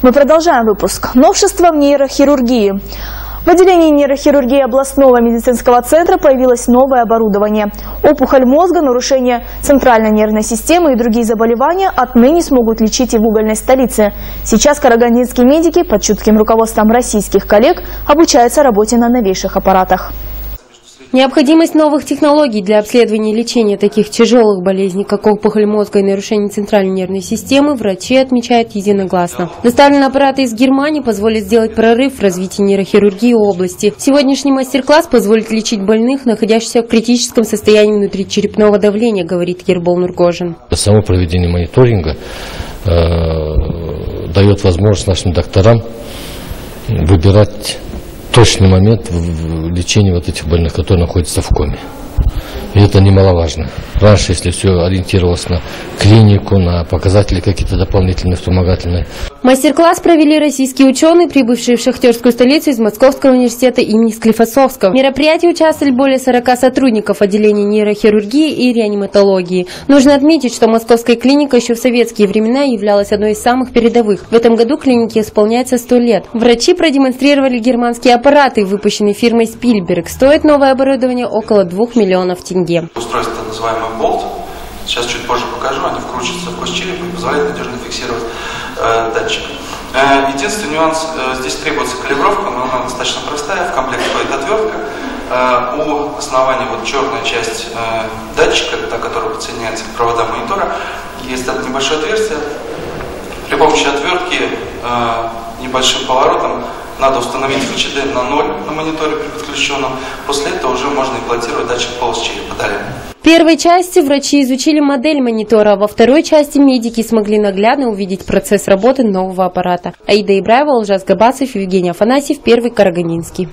Мы продолжаем выпуск. Новшество в нейрохирургии. В отделении нейрохирургии областного медицинского центра появилось новое оборудование. Опухоль мозга, нарушение центральной нервной системы и другие заболевания отныне смогут лечить и в угольной столице. Сейчас карагандинские медики под чутким руководством российских коллег обучаются работе на новейших аппаратах. Необходимость новых технологий для обследования и лечения таких тяжелых болезней, как опухоль мозга и нарушение центральной нервной системы, врачи отмечают единогласно. Доставленные аппараты из Германии позволят сделать прорыв в развитии нейрохирургии области. Сегодняшний мастер-класс позволит лечить больных, находящихся в критическом состоянии внутричерепного давления, говорит Ербол Нургожин. Само проведение мониторинга э, дает возможность нашим докторам выбирать точный момент в лечении вот этих больных, которые находятся в коме. И это немаловажно. Раньше, если все ориентировалось на клинику, на показатели какие-то дополнительные, вспомогательные. Мастер-класс провели российские ученые, прибывшие в шахтерскую столицу из Московского университета имени Склифосовского. В мероприятии участвовали более 40 сотрудников отделения нейрохирургии и реаниматологии. Нужно отметить, что московская клиника еще в советские времена являлась одной из самых передовых. В этом году клинике исполняется 100 лет. Врачи продемонстрировали германские аппараты, выпущенные фирмой Spielberg. Стоит новое оборудование около 2 миллионов тенге. Устройство называемый болт. Сейчас чуть позже покажу. Они вкручиваются в кость черепа и позволяют надежно фиксировать э, датчик. Э, единственный нюанс, э, здесь требуется калибровка, но она достаточно простая. В комплект входит отвертка. Э, у основания вот черная часть датчика, та, которая подсоединяется к проводам монитора, есть небольшое отверстие. При помощи отвертки небольшим поворотом надо установить ВЧД на ноль на мониторе при подключенном. После этого уже можно имплантировать датчик полос черепа далее. В первой части врачи изучили модель монитора, во второй части медики смогли наглядно увидеть процесс работы нового аппарата. Аида Ибраева, Лжас Габасов, Евгений Афанасьев, Первый Караганинский.